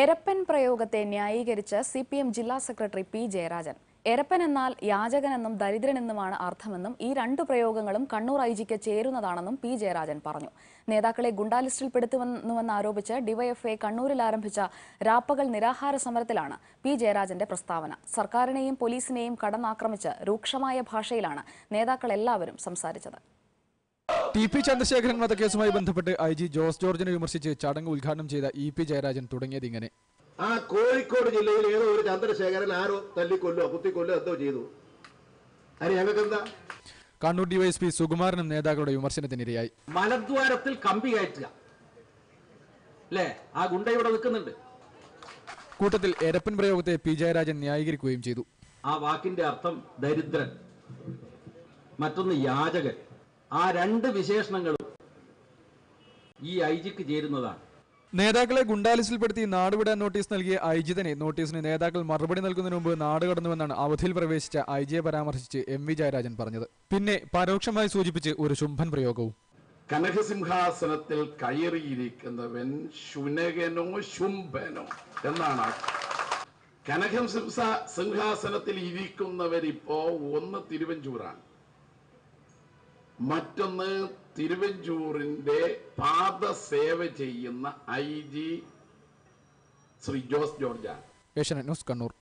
എരപ്പൻ പ്രയോഗത്തെ ന്യായീകരിച്ച് C P M ജില്ലാ സെക്രട്ടറി പി ജയരാജൻ. എരപ്പൻ എന്നാൽ യാചകനെന്നും ദരിദ്രനെന്നുമാണ് അർത്ഥമെന്നും ഈ രണ്ടു പ്രയോഗങ്ങളും കണ്ണൂർ ഐ ജിക്ക് ചേരുന്നതാണെന്നും പി ജയരാജൻ പറഞ്ഞു. നേതാക്കളെ ഗുണ്ടാലിസ്റ്റിൽ പെടുത്തുമെന്നുവെന്ന് ആരോപിച്ച് ഡിവൈഎഫ്ഐ കണ്ണൂരിൽ ആരംഭിച്ച രാപ്പകൽ നിരാഹാര സമരത്തിലാണ് പി ജയരാജന്റെ പ്രസ്താവന. സർക്കാരിനെയും പോലീസിനെയും കടന്നാക്രമിച്ച് രൂക്ഷമായ ഭാഷയിലാണ് നേതാക്കളെല്ലാവരും സംസാരിച്ചത്. ടി പി ചന്ദ്രശേഖരൻ വധക്കേസുമായി ബന്ധപ്പെട്ട് ഐ ജി ജോസ് ജോർജിനെ വിമർശിച്ച് ചടങ്ങ് ഉദ്ഘാടനം ചെയ്ത ഇ പി ജയരാജൻ തുടങ്ങിയത് ഇങ്ങനെ. ആ കോഴിക്കോട് ജില്ലയിൽ ഏതോ ഒരു ചന്ദ്രശേഖരൻ ആരോ തല്ലിക്കൊല്ലോ കുത്തിക്കൊല്ലോ എന്തോ ചെയ്തു. അതിന് ഞങ്ങൾക്ക് എന്താ? കണ്ണൂർ ഡിവൈഎസ്പി സുകുമാരനും നേതാക്കളുടെ വിമർശനത്തിനിരയായി. മലദ്വാരത്തിൽ കമ്പി കയറ്റുക. അല്ലേ? ആ ഗുണ്ട ഇവിടെ നിൽക്കുന്നുണ്ട്. കൂട്ടത്തിൽ എരപ്പൻ പ്രയോഗത്തെ പി ജയരാജൻ ന്യായീകരിക്കുകയും ചെയ്തു. ആ വാക്കിന്റെ അർത്ഥം ദരിദ്രൻ. മറ്റൊന്ന് യാചകൻ. ആ രണ്ട് വിശേഷണങ്ങളും ഈ ഐ ജിക്ക് ചേരുന്നതാണ്. നേതാക്കളെ ഗുണ്ടാലിസിൽപ്പെടുത്തി നാടുവിടാൻ നോട്ടീസ് നൽകിയ ഐ ജി തന്നെ നോട്ടീസിന് നേതാക്കൾ മറുപടി നൽകുന്നതിന് മുമ്പ് നാട് കടന്നുവെന്നാണ് അവധിയിൽ പ്രവേശിച്ച ഐ ജിയെ പരാമർശിച്ച് എം വി ജയരാജൻ പറഞ്ഞത്. പിന്നെ പരോക്ഷമായി സൂചിപ്പിച്ച് ഒരു ശുംഭൻ പ്രയോഗവും. കനകസിംഹാസനത്തിൽ കയറിയിരിക്കുന്നവൻ ശുനകനോ ശുംഭനോ എന്നാണ് കനകം സിംഹാസനത്തിൽ ഇരിക്കുന്നവരിപ്പോ ഒന്ന് തിരുവഞ്ചൂരാണ്. മറ്റൊന്ന് തിരുവഞ്ചൂരിന്റെ പാദസേവ ചെയ്യുന്ന ഐ ജി ശ്രീ ജോസ് ജോർജാണ്. ഏഷ്യാനെറ്റ് ന്യൂസ് കണ്ണൂർ.